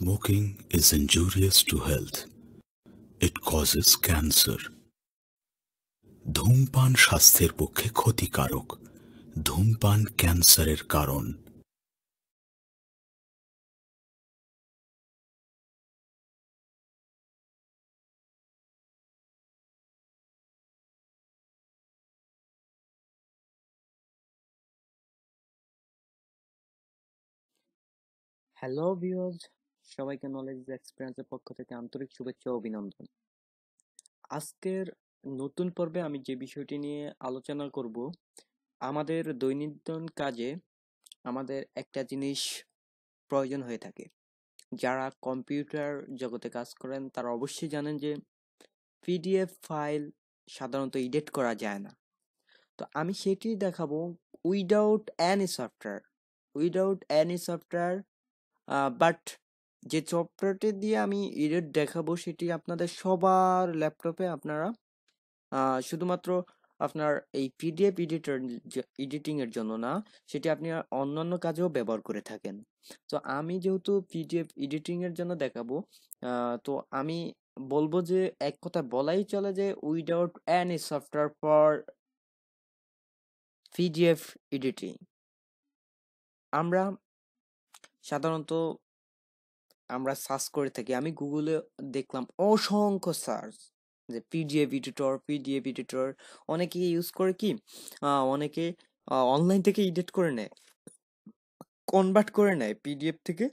Smoking is injurious to health. It causes cancer. ধূমপান স্বাস্থ্যের পক্ষে ক্ষতিকারক ধূমপান ক্যান্সারের কারণ হ্যালো ভিউয়ার্স সবাইকে নলেজ এক্সপিরিয়েন্সের পক্ষ থেকে আন্তরিক শুভেচ্ছা ও অভিনন্দন। আজকের নতুন পর্বে আমি যে বিষয়টি নিয়ে আলোচনা করব, আমাদের দৈনন্দিন কাজে আমাদের একটা জিনিস প্রয়োজন হয়ে থাকে। যারা কম্পিউটার জগতে কাজ করেন, তারা অবশ্যই জানেন যে পিডিএফ ফাইল সাধারণত এডিট করা যায় না। তো আমি সেটি দেখাবো without any software without any software but যে সফটওয়্যারটি দিয়ে আমি এডিট দেখাবো সেটি আপনাদের সবার ল্যাপটপে আপনারা শুধুমাত্র আপনার এই পিডিএফ এডিটর এডিটিং এর জন্য না, সেটি আপনি অন্যান্য কাজেও ব্যবহার করে থাকেন। তো আমি যেহেতু পিডিএফ এডিটিং এর জন্য দেখাবো তো আমি বলব যে এক কথা বলাই চলে যে without any software for PDF editing. আমরা সাধারণত আমরা সার্চ করে থাকি। আমি গুগলে দেখলাম অসংখ্য সার্চ। যে পিডিএফ এডিটর পিডিএফ এডিটর অনেকে ইউজ করে কি? অনেকে অনলাইন থেকে এডিট করে নেয়। কনভার্ট করে নেয় পিডিএফ থেকে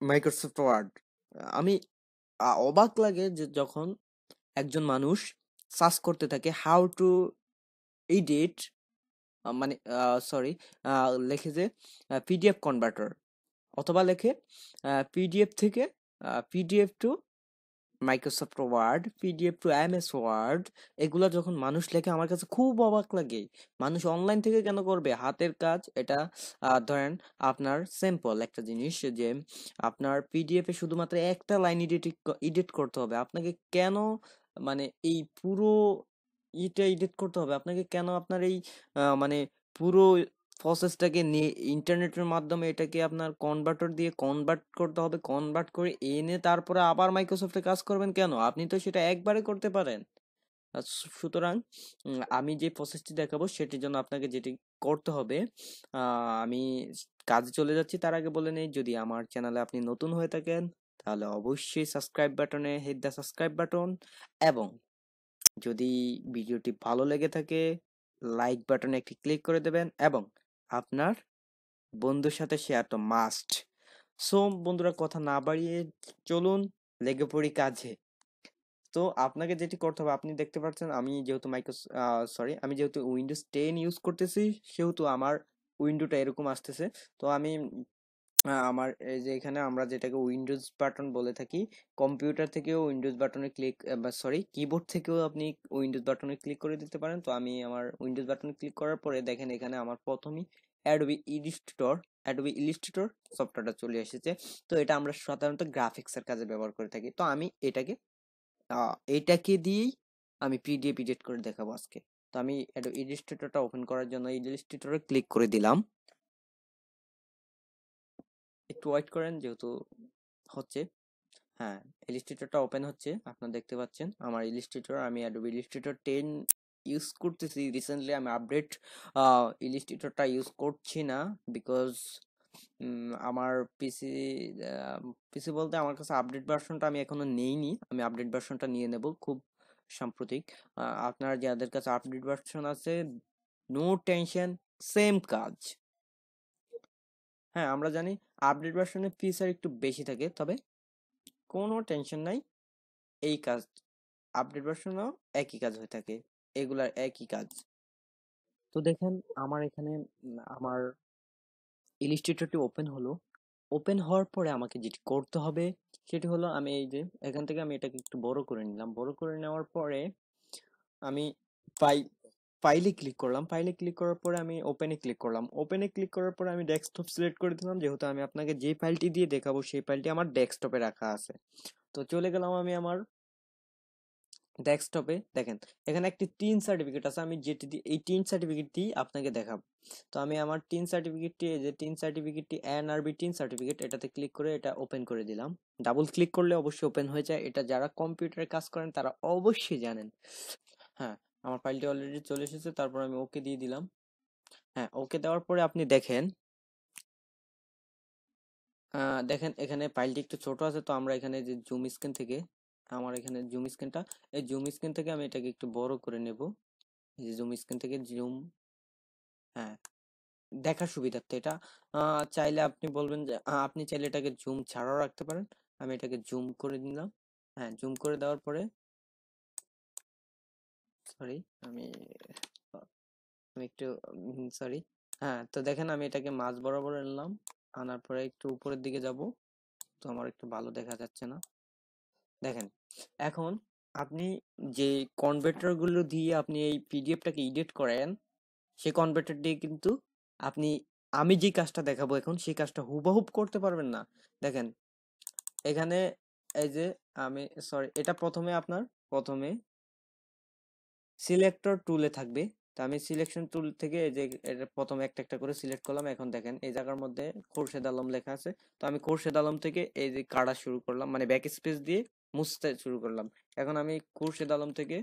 মাইক্রোসফট ওয়ার্ড আমি অবাক লাগে যে যখন একজন মানুষ সার্চ করতে থাকে হাউ টু এডিট মানে সরি লেখে যে পিডিএফ কনভার্টার অথবা লেখে পিডিএফ থেকে PDF to Microsoft Word PDF to M S Word এগুলো যখন মানুষ লেখে আমার কাছে খুব অবাক লাগে। মানুষ অনলাইন থেকে কেন করবে? হাতের কাজ, এটা ধরেন আপনার সিম্পল একটা জিনিস যে, আপনার পিডিএফে শুধুমাত্র একটা লাইন এডিট এডিট করতে হবে। আপনাকে কেন মানে এই পুরো ইটা এডিট করতে হবে? আপনাকে কেন আপনার এই মানে পুরো প্রসেসটাকে নিয়ে ইন্টারনেটের মাধ্যমে এটাকে আপনার কনভার্টার দিয়ে কনভার্ট করতে হবে কনভার্ট করে এনে তারপরে আবার মাইক্রোসফটে কাজ করবেন কেন? আপনি তো সেটা একবারে করতে পারেন। সুতরাং আমি যে প্রসেসটি দেখাবো সেটির জন্য আপনাকে যেটি করতে হবে আমি কাজে চলে যাচ্ছি, তার আগে বলে নেই, যদি আমার চ্যানেলে আপনি নতুন হয়ে থাকেন, তাহলে অবশ্যই সাবস্ক্রাইব বাটনে হিট দ্য সাবস্ক্রাইব বাটন এবং যদি ভিডিওটি ভালো লেগে থাকে লাইক বাটনে একটি ক্লিক করে দেবেন এবং আপনার বন্ধুর সাথে শেয়ার তো মাস্ট সো বন্ধুরা কথা না বাড়িয়ে চলুন, লেগে পড়ি কাজে। তো আপনাকে যেটি করতে হবে, আপনি দেখতে পাচ্ছেন আমি যেহেতু মাইক্রো সরি আমি যেহেতু উইন্ডোজ টেন ইউজ করতেছি, সেহেতু আমার উইন্ডোটা এরকম আসতেছে। তো আমি আমার এই যে এখানে আমরা যেটাকে উইন্ডোজ বাটন বলে থাকি কম্পিউটার থেকেও উইন্ডোজ বাটনে ক্লিক সরি কিবোর্ড থেকেও আপনি উইন্ডোজ বাটনে ক্লিক করে দিতে পারেন। তো আমি আমার উইন্ডোজ বাটনে ক্লিক করার পরে দেখেন এখানে আমার প্রথমেই অ্যাডোবি ইলিস্ট্রেটর অ্যাডোবি ইলিস্ট্রেটর সফটওয়্যারটা চলে এসেছে। তো এটা আমরা সাধারণত গ্রাফিক্সের কাজে ব্যবহার করে থাকি। তো আমি এটাকে এটাকে দিয়েই আমি পিডিএফ এডিট করে দেখাবো আজকে। তো আমি অ্যাডোবি ইলিস্ট্রেটরটা ওপেন করার জন্য ইলিস্ট্রেটরে ক্লিক করে দিলাম। একটু ওয়েট করেন, যেহেতু হচ্ছে। হ্যাঁ ইলিস্ট্রেটরটা ওপেন হচ্ছে, আপনারা দেখতে পাচ্ছেন। আমার ইলিস্ট্রেটর আমি অ্যাডোবি ইলিস্ট্রেটর টেন ইউজ করতেছি। রিসেন্টলি আমি আপডেট ইলিস্ট্রেটরটা ইউজ করছি না বিকজ আমার পিসি পিসি বলতে আমার কাছে আপডেট ভার্সনটা আমি এখনও নেইনি। আমি আপডেট ভার্সনটা নিয়ে নেব, খুব সাম্প্রতিক। আপনার যাদের কাছে আপডেট ভার্সন আছে নো টেনশন সেম কাজ। হ্যাঁ আমরা জানি আপডেট ভার্সনের ফিচার একটু বেশি থাকে, তবে কোনো টেনশন নাই। এই কাজ আপডেট ভার্সনও একই কাজ হয়ে থাকে, এগুলার একই কাজ। তো দেখেন, আমার এখানে আমার ইলিস্ট্রেটরটি ওপেন হলো। ওপেন হওয়ার পরে আমাকে যেটি করতে হবে, সেটি হলো আমি এই যে, এখান থেকে আমি এটাকে একটু বড় করে নিলাম। বড় করে নেওয়ার পরে আমি ফাইল ফাইলে ক্লিক করলাম। ফাইলে ক্লিক করার পরে আমি ওপেনে ক্লিক করলাম। ওপেনে ক্লিক করার পরে আমি ডেস্কটপ সিলেক্ট করে দিলাম। যেহেতু আমি আপনাকে যে ফাইলটি দিয়ে দেখাবো, সেই ফাইলটি আমার ডেস্কটপে রাখা আছে। তো চলে গেলাম আমি আমার ডেস্কটপে দেখেন, এখানে একটি টিন সার্টিফিকেট আছে। আমি যেটি দিয়ে এই টিন সার্টিফিকেটটি আপনাকে দেখাবো। তো আমি আমার টিন সার্টিফিকেটটি যে টিন সার্টিফিকেটটি এনআরবি টিন সার্টিফিকেট এটাতে ক্লিক করে এটা ওপেন করে দিলাম। ডাবল ক্লিক করলে অবশ্যই ওপেন হয়ে যায়। এটা যারা কম্পিউটারে কাজ করেন, তারা অবশ্যই জানেন। হ্যাঁ আমার ফাইলটি অলরেডি চলে এসেছে, তারপর আমি ওকে দিয়ে দিলাম। হ্যাঁ ওকে দেওয়ার পরে আপনি দেখেন দেখেন এখানে ফাইলটি একটু ছোট আছে, তো আমরা এখানে যে জুম স্ক্রিন থেকে, আমার এখানে জুম স্ক্রিনটা এই জুম স্ক্রিন থেকে আমি এটাকে একটু বড় করে নেব। এই যে জুম স্ক্রিন থেকে জুম হ্যাঁ দেখার সুবিধার্থে এটা। চাইলে আপনি বলবেন যে আপনি চাইলে এটাকে জুম ছাড়াও রাখতে পারেন। আমি এটাকে জুম করে দিলাম হ্যাঁ জুম করে দেওয়ার পরে সরি আমি আমি একটু সরি হ্যাঁ তো দেখেন আমি এটাকে মাঝ বরাবর আনলাম আনার পরে একটু উপরের দিকে যাব। তো আমার একটু ভালো দেখা যাচ্ছে না। দেখেন, এখন আপনি যে কনভার্টারগুলো দিয়ে আপনি এই পিডিএফটাকে এডিট করেন সেই কনভার্টার দিয়ে কিন্তু আপনি, আমি যে কাজটা দেখাবো এখন সেই কাজটা হুবহুব করতে পারবেন না। দেখেন, এখানে এই যে আমি সরি এটা প্রথমে আপনার, প্রথমে সিলেক্টর টুলে থাকবে। তো আমি সিলেকশন টুল থেকে এই যে এটা প্রথমে একটা একটা করে সিলেক্ট করলাম। এখন দেখেন, এই জায়গার মধ্যে খোরশেদ আলম লেখা আছে। তো আমি খোরশেদ আলম থেকে এই যে কাটা শুরু করলাম মানে ব্যাক স্পেস দিয়ে মুছতে শুরু করলাম। এখন আমি খোরশেদ আলম থেকে,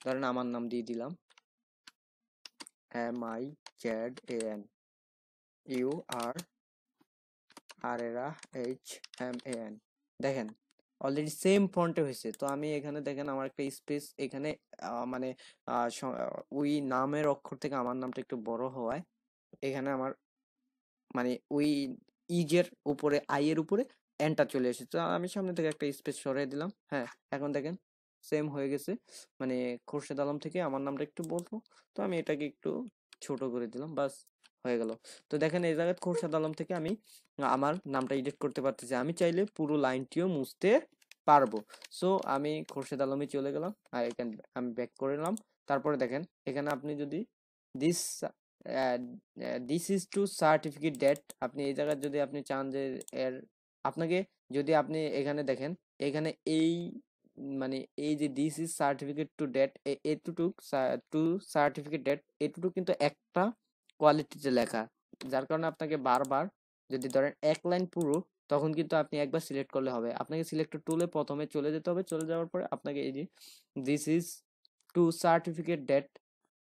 ধরেন আমার নাম দিয়ে দিলাম। M I Z A N U R R R A H M A N দেখেন অলরেডি সেম ফন্টে হয়েছে। তো আমি এখানে দেখেন আমার একটা স্পেস এখানে মানে ওই নামের অক্ষর থেকে আমার নামটা একটু বড় হওয়ায়, এখানে আমার মানে ওই ইজের উপরে আই এর উপরে এনটা চলে এসেছে। তো আমি সামনে থেকে একটা স্পেস সরিয়ে দিলাম। হ্যাঁ এখন দেখেন সেম হয়ে গেছে। মানে খোরশেদ আলম থেকে আমার নামটা একটু বলব। তো আমি এটাকে একটু ছোট করে দিলাম, বাস। হয়ে গেল। তো দেখেন এই জায়গায় খোরশেদ আলম থেকে আমি, আমার নামটা এডিট করতে পারতেছি। আমি চাইলে পুরো লাইনটিও মুছতে পারব। সো আমি খোরশেদ আলমে চলে গেলাম। আর এখানে, আমি ব্যাক করে নিলাম। তারপরে দেখেন, এখানে আপনি যদি this this is to certificate date আপনি এই জায়গায় যদি আপনি চান যে এর, আপনাকে যদি আপনি এখানে দেখেন, এখানে এই মানে এই যে this is certificate to date এটুটুক to certificate date এটুটুক কিন্তু একটা কোয়ালিটিতে লেখা। যার কারণে আপনাকে বারবার যদি ধরেন এক লাইন পুরো, তখন কিন্তু আপনি একবার সিলেক্ট করলে হবে। আপনাকে সিলেক্টর টুলে প্রথমে চলে যেতে হবে। চলে যাওয়ার পরে আপনাকে এই যে this is to certificate date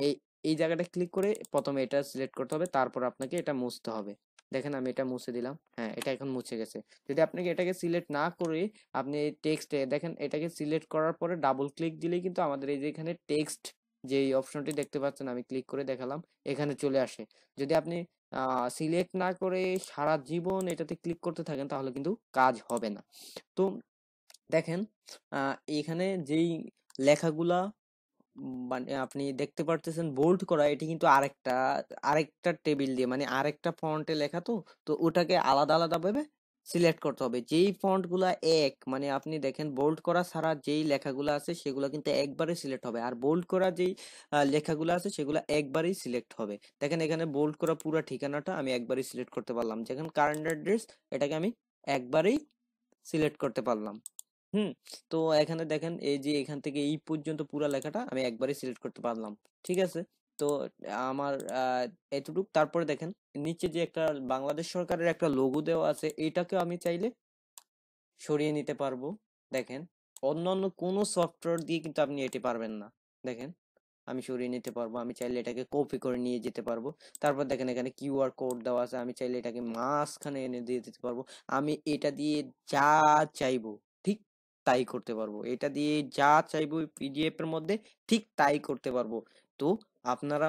এই এই জায়গাটা ক্লিক করে প্রথমে এটা সিলেক্ট করতে হবে। তারপর আপনাকে এটা মুছতে হবে। দেখেন আমি এটা মুছে দিলাম। হ্যাঁ এটা এখন মুছে গেছে। যদি আপনাকে এটাকে সিলেক্ট না করে আপনি টেক্সটে দেখেন এটাকে সিলেক্ট করার পরে ডাবল ক্লিক দিলেই কিন্তু আমাদের এই যে এখানে টেক্সট যে এই অপশনটি দেখতে পাচ্ছেন আমি ক্লিক করে দেখালাম, এখানে চলে আসে। যদি আপনি সিলেক্ট না করে সারা জীবন এটাতে ক্লিক করতে থাকেন, তাহলে কিন্তু কাজ হবে না। তো দেখেন এখানে যেই লেখাগুলা মানে আপনি দেখতে পারতেছেন বোল্ড করা, এটি কিন্তু আরেকটা আরেকটা টেবিল দিয়ে মানে আরেকটা ফন্টে লেখা তো তো ওটাকে আলাদা আলাদা ভাবে সিলেক্ট করতে হবে। যেই ফন্টগুলা এক মানে আপনি দেখেন বোল্ড করা ছাড়া যেই লেখাগুলো আছে সেগুলো কিন্তু একবারে সিলেক্ট হবে। আর বোল্ড করা যেই লেখাগুলো আছে সেগুলো একবারেই সিলেক্ট হবে। দেখেন এখানে বোল্ড করা পুরো ঠিকানাটা আমি একবারেই সিলেক্ট করতে পারলাম। যেখানে কারেন্ট অ্যাড্রেস এটাকে আমি একবারেই সিলেক্ট করতে পারলাম। হুম? তো এখানে দেখেন এই যে এখান থেকে এই পর্যন্ত পুরা লেখাটা আমি একবারে সিলেক্ট করতে পারলাম। ঠিক আছে? তো আমার এতটুক। তারপরে দেখেন, নিচে যে একটা বাংলাদেশ সরকারের একটা লোগো দেওয়া আছে এটাকে আমি চাইলে সরিয়ে নিতে পারব। দেখেন, অন্যান্য কোনো সফটওয়্যার দিয়ে কিন্তু আপনি এটি পারবেন না। দেখেন, আমি সরিয়ে নিতে পারব, আমি চাইলে এটাকে কপি করে নিয়ে যেতে পারব। তারপর দেখেন, এখানে কিউআর কোড দেওয়া আছে, আমি চাইলে এটাকে মাঝখানে এনে দিয়ে দিতে পারব। আমি এটা দিয়ে যা চাইব, ঠিক তাই করতে পারব। এটা দিয়ে যা চাইব পিডিএফ এর মধ্যে ঠিক তাই করতে পারব। তো আপনারা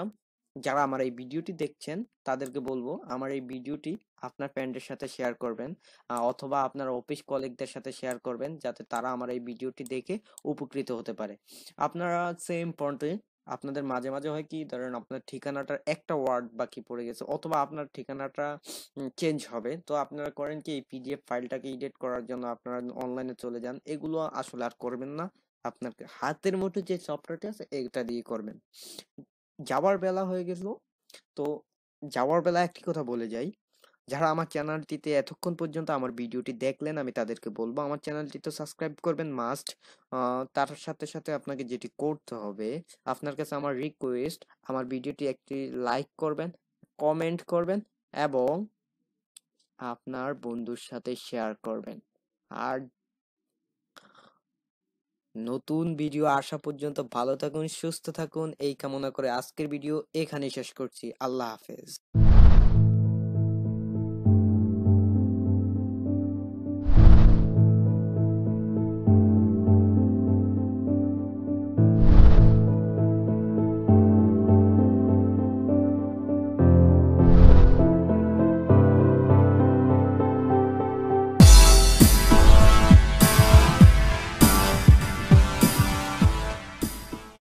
যারা আমার এই ভিডিওটি দেখছেন, তাদেরকে বলব আমার এই ভিডিওটি আপনার ফ্রেন্ডের সাথে শেয়ার করবেন অথবা আপনার অফিস কলিগদের সাথে শেয়ার করবেন, যাতে তারা আমার এই ভিডিওটি দেখে উপকৃত হতে পারে। আপনারা সেম পয়েন্টে আপনাদের মাঝে মাঝে হয় কি, ধরেন আপনার ঠিকানাটার একটা ওয়ার্ড বাকি পড়ে গেছে, অথবা আপনার ঠিকানাটা চেঞ্জ হবে, তো আপনারা করেন কি, এই পিডিএফ ফাইলটাকে এডিট করার জন্য আপনারা অনলাইনে চলে যান, এগুলো আসলে আর করবেন না, আপনার হাতের মধ্যে যে সফটওয়্যারটি আছে, এটা দিয়ে করবেন। যাওয়ার বেলা হয়ে গেল তো যাওয়ার বেলা একটি কথা বলে যাই। যারা আমার চ্যানেলটিতে এতক্ষণ পর্যন্ত আমার ভিডিওটি দেখলেন, আমি তাদেরকে বলব, আমার চ্যানেলটি তো সাবস্ক্রাইব করবেন, মাস্ট। তার সাথে সাথে আপনাকে যেটি করতে হবে, আপনার কাছে আমার রিকোয়েস্ট, আমার ভিডিওটি একটি লাইক করবেন, কমেন্ট করবেন এবং আপনার বন্ধুর সাথে শেয়ার করবেন। আর নতুন ভিডিও আসা পর্যন্ত ভালো থাকুন, সুস্থ থাকুন। এই কামনা করে আজকের ভিডিও এখানেই শেষ করছি। আল্লাহ হাফেজ।